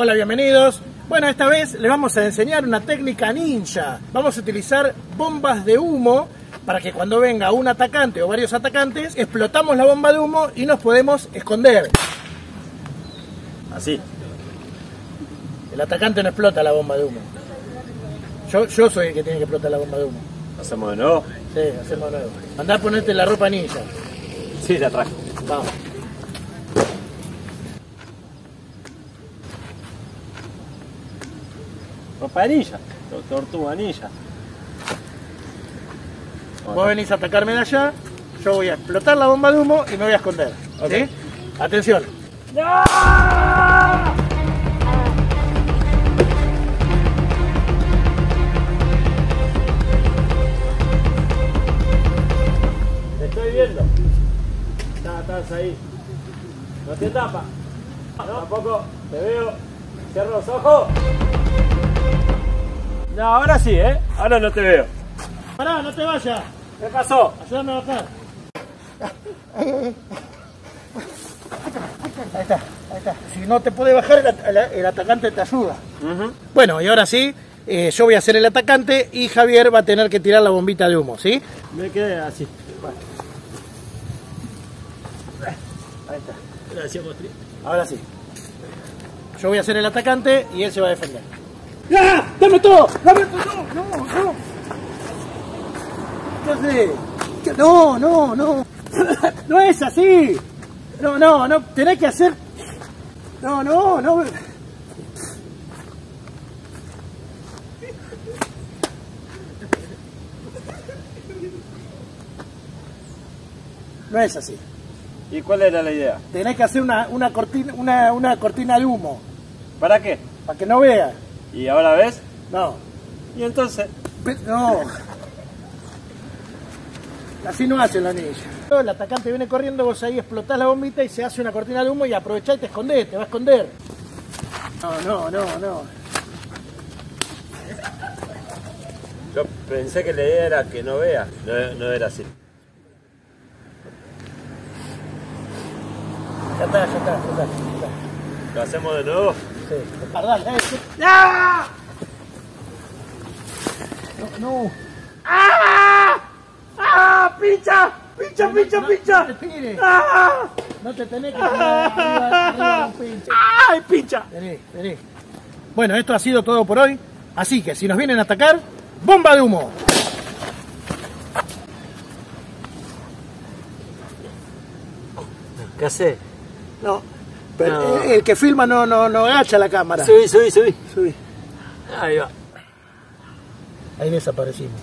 Hola, bienvenidos. Bueno, esta vez les vamos a enseñar una técnica ninja. Vamos a utilizar bombas de humo para que cuando venga un atacante o varios atacantes, explotamos la bomba de humo y nos podemos esconder. Así. El atacante no explota la bomba de humo. Yo, yo soy el que tiene que explotar la bomba de humo. ¿Hacemos de nuevo? Sí, hacemos nuevo. Andá a ponerte la ropa ninja. Sí, ya traje. Vamos. Ropa ninja. Tortuga ninja. Vos venís a atacarme de allá, yo voy a explotar la bomba de humo y me voy a esconder. Ok. ¿Sí? Atención. Te estoy viendo. Estás, estás ahí. No te tapa. No, tampoco. Te veo. Cierro los ojos. No, ahora sí, ¿eh? Ahora no te veo. Pará, no te vayas. ¿Qué pasó? Ayúdame a bajar. Ahí está, ahí está. Si no te puede bajar, el, at- el- el atacante te ayuda. Bueno, y ahora sí, eh, yo voy a ser el atacante y Javier va a tener que tirar la bombita de humo, ¿sí? Me quedé así. Ahí está. Gracias, Mostri. Ahora sí. Yo voy a ser el atacante y él se va a defender. ¡Ya! ¡Dame todo! ¡Dame todo! ¡No, no! no. ¿Qué haces? ¿Qué? No, no, no. No es así. No, no, no. Tenés que hacer. No, no, no. No es así. ¿Y cuál era la idea? Tenés que hacer una, una, cortina, una, una cortina de humo. ¿Para qué? Para que no vea. ¿Y ahora ves? No. Y entonces. No. Así no hace la ninja. El atacante viene corriendo, vos ahí explotás la bombita y se hace una cortina de humo y aprovechás y te escondés, te va a esconder. No, no, no, no. Yo pensé que la idea era que no vea. No, no era así. Ya está, ya está, ya está. ya está. ¿Lo hacemos de nuevo? Sí. Pardal, eh. ¡Ah! No, no. ¡Ah! ¡Ah! ¡Pincha! ¡Pincha, pincha, pincha! No te tires. ¡Ah! No te tenés que tirar arriba, arriba de un pinche. ¡Ay, pincha! Vení, vení. Bueno, esto ha sido todo por hoy. Así que si nos vienen a atacar, ¡bomba de humo! ¿Qué haces? No, pero No. El, el que filma no, no, no agacha la cámara. Subí, subí, subí. Subí. Ahí va. Ahí desaparecimos.